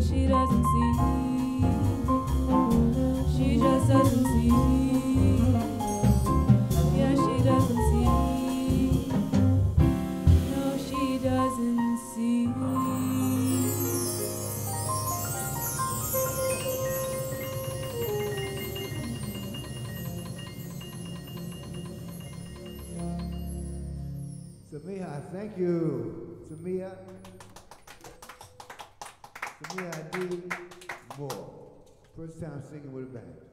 but she doesn't see. She just doesn't see. Yeah, she doesn't see. No, she doesn't see. Samiha, thank you. Samiha. Samia D. Moore. First time singing with a band.